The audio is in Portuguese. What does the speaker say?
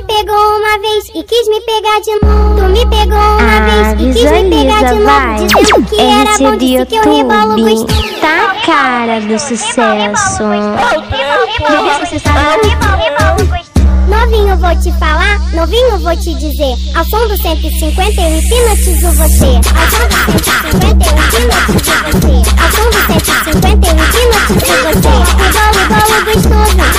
me pegou uma vez e quis me pegar de novo. Tu me pegou uma ah, vez e quis me pegar de novo. Dizendo que era bom, disse que eu rebolo gostoso. Tá a cara do sucesso. Novinho, vou te falar, novinho, vou te dizer. Ao som do 150 eu hipnotizo você. Ao som do 150 eu hipnotizo você. Ao som do 150 eu hipnotizo você. Rebolo, bolo gostoso.